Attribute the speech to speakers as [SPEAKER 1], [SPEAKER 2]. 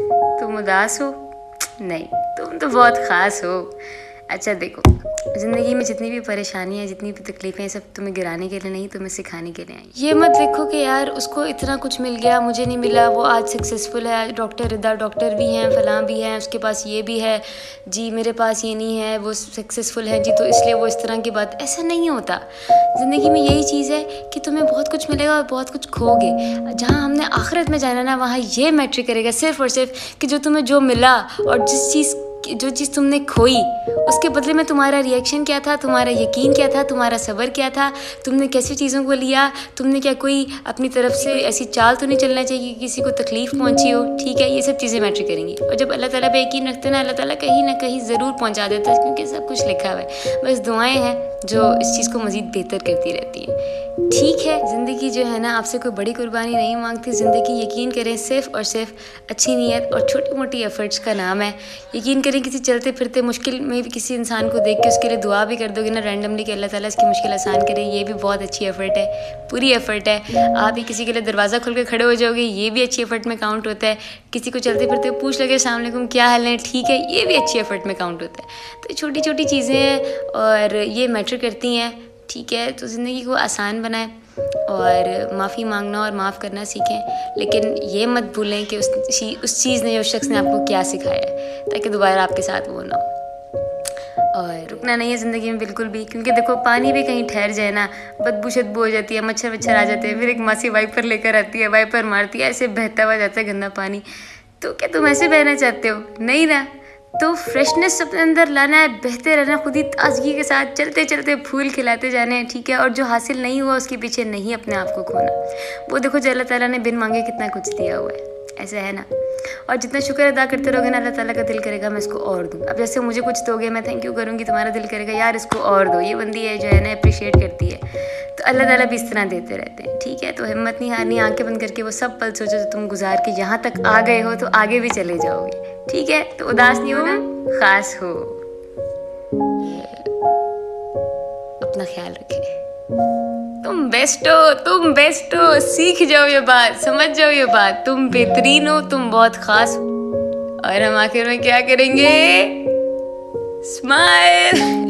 [SPEAKER 1] तुम उदास हो? नहीं तुम तो बहुत ख़ास हो। अच्छा देखो, ज़िंदगी में जितनी भी परेशानियाँ जितनी भी तकलीफ़ें हैं, सब तुम्हें गिराने के लिए नहीं, तुम्हें सिखाने के लिए आई। ये मत देखो कि यार, उसको इतना कुछ मिल गया, मुझे नहीं मिला, वो आज सक्सेसफुल है डॉक्टर रिदा डॉक्टर भी हैं, फलां भी हैं, उसके पास ये भी है, जी, मेरे पास ये नहीं है, वो सक्सेसफुल है, जी तो इसलिए वो इस तरह की बात, ऐसा नहीं होता। ज़िंदगी में यही चीज़ है कि तुम्हें बहुत कुछ मिलेगा और बहुत कुछ खोगे। जहाँ हमने आखिरत में जाना ना, वहाँ ये मैट्रिक करेगा सिर्फ़ और सिर्फ़ कि जो तुम्हें जो मिला और जिस चीज़ जो चीज़ तुमने खोई, उसके बदले में तुम्हारा रिएक्शन क्या था? तुम्हारा यकीन क्या था? तुम्हारा सब्र क्या था? तुमने कैसी चीज़ों को लिया? तुमने क्या कोई अपनी तरफ़ से ऐसी चाल तो नहीं चलना चाहिए कि किसी को तकलीफ़ पहुँची हो? ठीक है, ये सब चीज़ें मैटर करेंगी। और जब अल्लाह ताला पे यकीन रखते ना, अल्लाह ताला कहीं ना कहीं ज़रूर पहुँचा देता है, क्योंकि सब कुछ लिखा हुआ है। बस दुआएँ हैं जो इस चीज़ को मज़ीद बेहतर करती रहती हैं। ठीक है, ज़िंदगी जो है ना, आपसे कोई बड़ी कुर्बानी नहीं मांगती। ज़िंदगी यकीन करें, सिर्फ़ और सिर्फ़ अच्छी नीयत और छोटी मोटी एफ़र्ट्स का नाम है। यकीन करें किसी चलते फिरते मुश्किल में भी किसी इंसान को देख के उसके लिए दुआ भी कर दोगे ना रैंडमली कि अल्लाह ताला इसकी मुश्किल आसान करे, ये भी बहुत अच्छी एफ़र्ट है, पूरी एफ़र्ट है। आप ही किसी के लिए दरवाज़ा खोल के खड़े हो जाओगे, ये भी अच्छी एफ़र्ट में काउंट होता है। किसी को चलते फिरते पूछ लगे सामने क्या हाल है? ठीक है, ये भी अच्छी एफ़र्ट में काउंट होता है। तो छोटी छोटी चीज़ें हैं और ये मैटर करती हैं। ठीक है तो ज़िंदगी को आसान बनाएँ और माफ़ी मांगना और माफ़ करना सीखें। लेकिन ये मत भूलें कि उस उस चीज़ ने, उस शख्स ने आपको क्या सिखाया है। ताकि दोबारा आपके साथ वो ना हो। और रुकना नहीं है ज़िंदगी में बिल्कुल भी, क्योंकि देखो, पानी भी कहीं ठहर जाए ना बदबू शदबू हो जाती है, मच्छर वच्छर आ जाते हैं, फिर एक मासी वाइपर लेकर आती है, वाइपर मारती है, ऐसे बहता हुआ जाता है गंदा पानी। तो क्या तुम ऐसे बहना चाहते हो? नहीं ना। तो फ्रेशनेस अपने अंदर लाना है, बहते रहना, खुद ही ताजगी के साथ चलते चलते फूल खिलाते जाने हैं, ठीक है? और जो हासिल नहीं हुआ, उसके पीछे नहीं अपने आप को खोना। वो देखो, जो अल्लाह ताला ने बिन मांगे कितना कुछ दिया हुआ है। ऐसा है ना। और जितना शुक्र अदा करते रहोगे ना, अल्लाह ताला का दिल करेगा, मैं इसको और दूँ। अब जैसे मुझे कुछ दोगे, मैं थैंक यू करूँगी, तुम्हारा दिल करेगा, यार, इसको और दो। ये बंदी है जो है ना अप्रिशिएट करती है। तो अल्लाह ताला भी इस तरह देते रहते हैं, ठीक है? तो हिम्मत नहीं हारनी, आँखें बंद करके वो सब पल सोचो जो तुम गुजार के यहाँ तक आ गए हो तो आगे भी चले जाओगे, ठीक है? तो उदास नहीं होना, खास हो। अपना ख्याल रखें। तुम बेस्ट हो, तुम बेस्ट हो, सीख जाओ ये बात, समझ जाओ ये बात। तुम बेहतरीन हो, तुम बहुत खास हो। और हम आखिर में क्या करेंगे? स्माइल